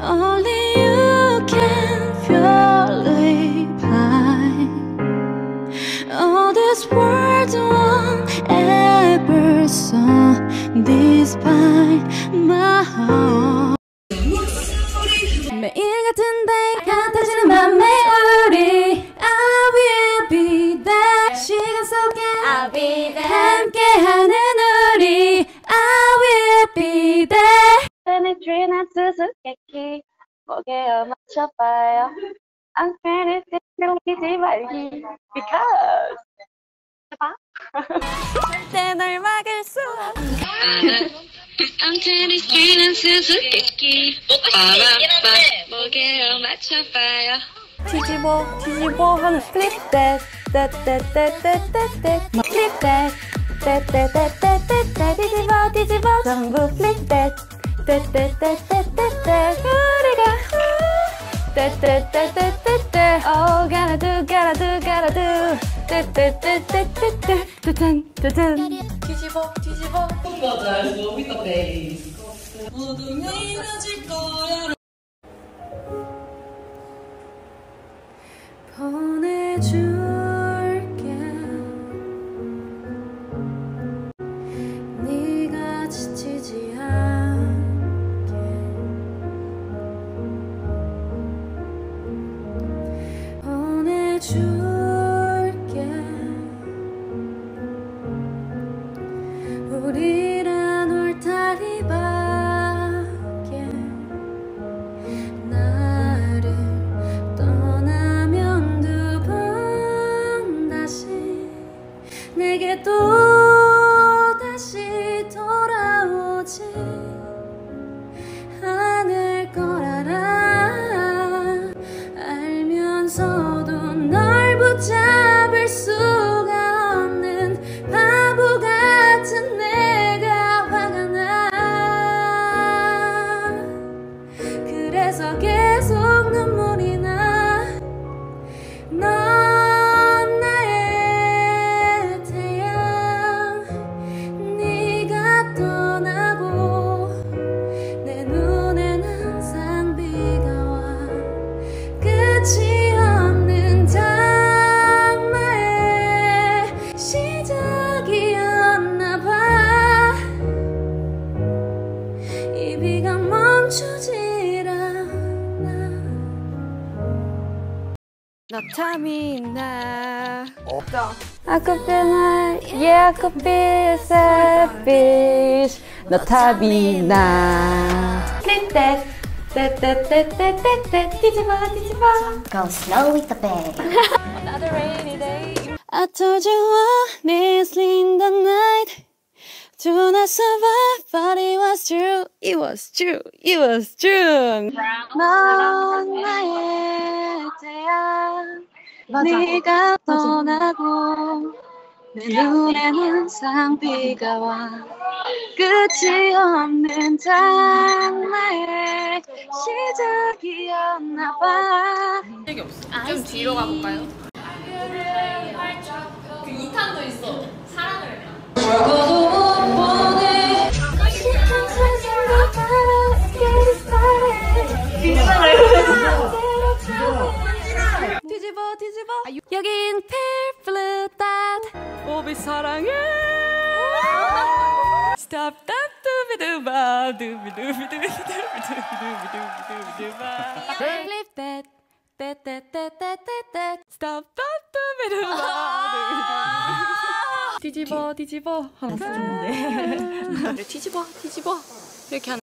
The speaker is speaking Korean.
Only you can purely blind. All this world won't ever saw despite my heart. 매일 같은 데 같아지는 맘에 우리 I will be there 시간 속에 I'll be there 함께하는 페니트리나 수수께끼 목에어 맞춰봐요 to 넘기지 말기 Because 절대 널 막을 수 I'm 테니스는 수수께끼 빠바빠 목에요 맞춰봐요 뒤집어 뒤집어 하는 flip that that that that that that that flip that that that that that that that 뒤집어 뒤집어 전부 flip that that 우리가 that that that that that that oh gotta do gotta do gotta do that that that that that that 따단 따단 뒤집어, 뒤집어. 보내줄 줄게. 우리란 울타리 밖에 나를 떠나면 두 번 다시 내게 또 그래서 계속 눈물이 나. 나타미 나 I could be my, yeah I could be selfish 나타미 나 Flip that that that that that that that 뒤집어 뒤집어 Go slow with the bag. Another rainy day I told you honestly in the night Do not survive, but it was true. It was true. It was true. 넌 나의 태양. 네가 떠나고 내 눈엔 항상 비가 와. 끝이 없는 장마의 시작이었나 봐. 좀 뒤로 가볼까요? 뒤집어 뒤집어. 여긴 펠플루탓 오비 사랑해 Stop stop 두비두바 두비두비두비두비두비두비두비두바. Flip that that that that that that that. Stop stop 두비두바 뒤집어 뒤집어. 하나 좋은데. 뒤집어 뒤집어. 이렇게 하는